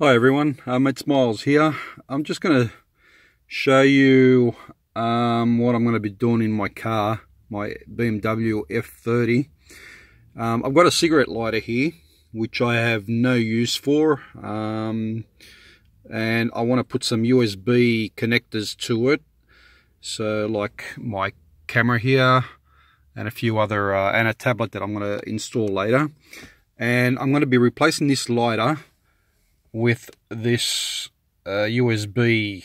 Hi everyone, um, it's Miles here. I'm just going to show you um, what I'm going to be doing in my car, my BMW F30. Um, I've got a cigarette lighter here, which I have no use for. Um, and I want to put some USB connectors to it. So like my camera here and a few other, uh, and a tablet that I'm going to install later. And I'm going to be replacing this lighter with this uh, USB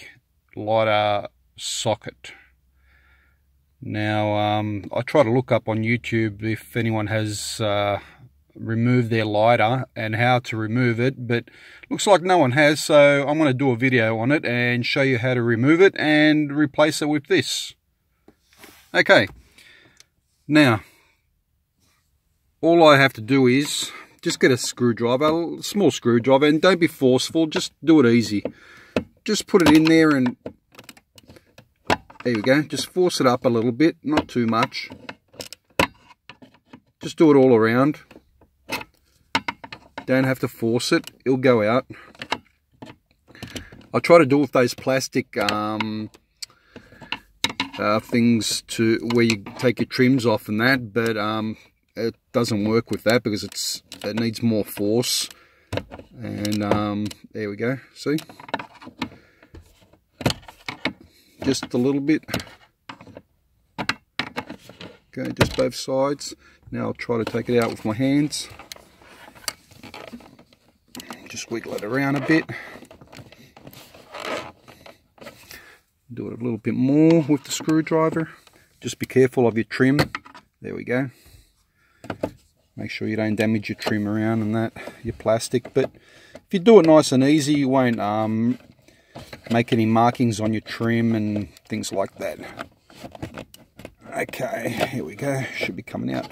lighter socket. Now, um, I try to look up on YouTube if anyone has uh, removed their lighter and how to remove it, but looks like no one has, so I'm going to do a video on it and show you how to remove it and replace it with this. Okay, now, all I have to do is just get a screwdriver, a small screwdriver, and don't be forceful, just do it easy. Just put it in there and there we go. Just force it up a little bit, not too much. Just do it all around. Don't have to force it, it'll go out. I try to do with those plastic um, uh, things to where you take your trims off and that, but um, it doesn't work with that because it's it needs more force. And um, there we go. See? Just a little bit. Okay just both sides. Now I'll try to take it out with my hands. Just wiggle it around a bit. Do it a little bit more with the screwdriver. Just be careful of your trim. There we go make sure you don't damage your trim around and that your plastic. But if you do it nice and easy you won't um, make any markings on your trim and things like that. Okay here we go. Should be coming out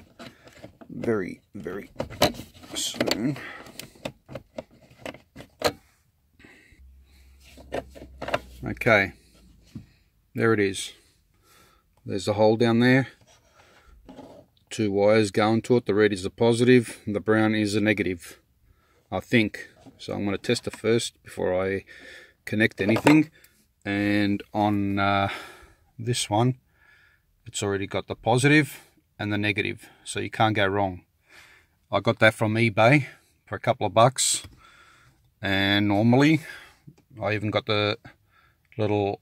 very very soon. Okay. There it is. There's the hole down there two wires going to it. The red is a positive, the brown is a negative, I think. So I'm going to test it first before I connect anything. And on uh, this one, it's already got the positive and the negative, so you can't go wrong. I got that from eBay for a couple of bucks. And normally, I even got the little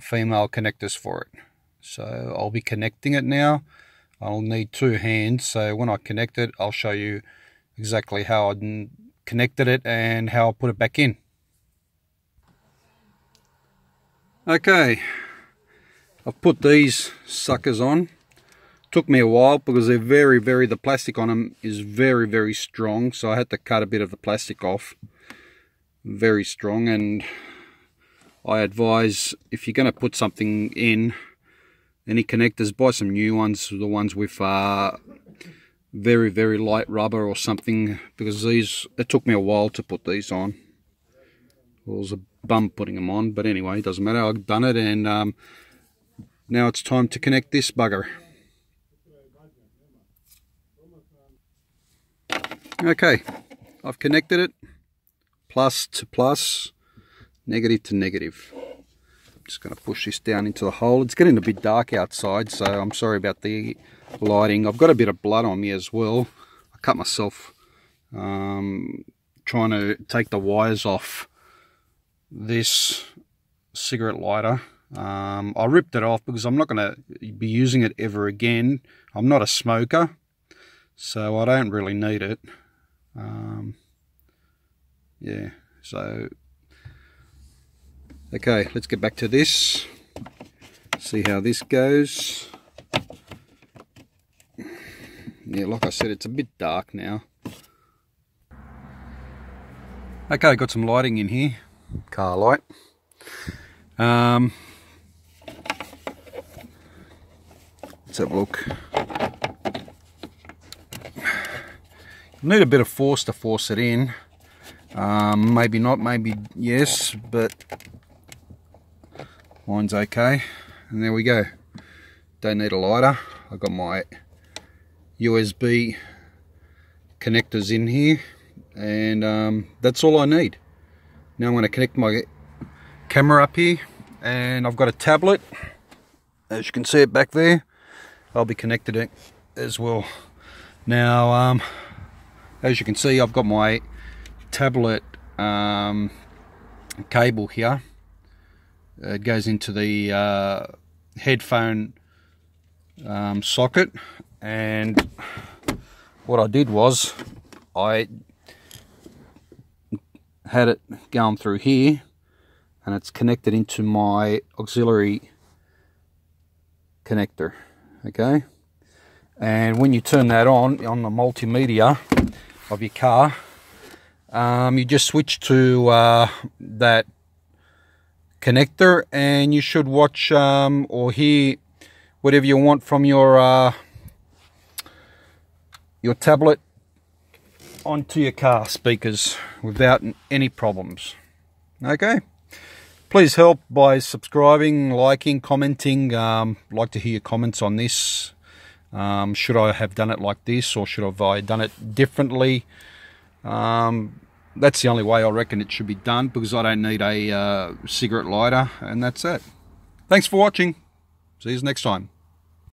female connectors for it. So I'll be connecting it now I'll need two hands so when I connect it I'll show you exactly how I connected it and how I put it back in. Okay, I've put these suckers on. Took me a while because they're very, very, the plastic on them is very, very strong. So I had to cut a bit of the plastic off. Very strong and I advise if you're going to put something in any connectors? Buy some new ones the ones with uh, very very light rubber or something because these it took me a while to put these on. It was a bum putting them on but anyway it doesn't matter. I've done it and um, now it's time to connect this bugger. Okay I've connected it. Plus to plus negative to negative just going to push this down into the hole. It's getting a bit dark outside, so I'm sorry about the lighting. I've got a bit of blood on me as well. I cut myself um, trying to take the wires off this cigarette lighter. Um, I ripped it off because I'm not going to be using it ever again. I'm not a smoker, so I don't really need it. Um, yeah, so Okay, let's get back to this. See how this goes. Yeah, like I said, it's a bit dark now. Okay, got some lighting in here. Car light. Um, let's have a look. Need a bit of force to force it in. Um, maybe not, maybe yes, but mine's okay. And there we go. Don't need a lighter. I've got my USB connectors in here. And um, that's all I need. Now I'm going to connect my camera up here. And I've got a tablet. As you can see it back there I'll be connected it as well. Now um, as you can see I've got my tablet um, cable here it goes into the uh, headphone um, socket. And what I did was I had it going through here and it's connected into my auxiliary connector okay? And when you turn that on on the multimedia of your car um, you just switch to uh, that connector and you should watch um, or hear whatever you want from your uh, your tablet onto your car speakers without any problems. Okay. Please help by subscribing liking commenting um, like to hear your comments on this. Um, should I have done it like this or should I have done it differently? Um, that's the only way I reckon it should be done because I don't need a uh, cigarette lighter and that's it. Thanks for watching. See you next time.